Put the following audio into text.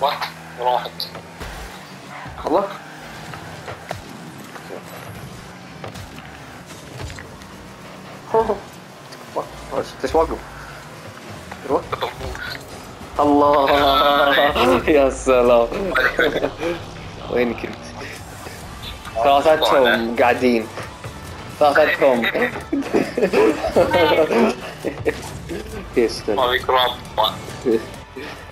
وات راحت. الله ليش واقف؟ الله. يا سلام. وين كنت؟ ثلاثتهم قاعدين. ثلاثتهم يستلم ما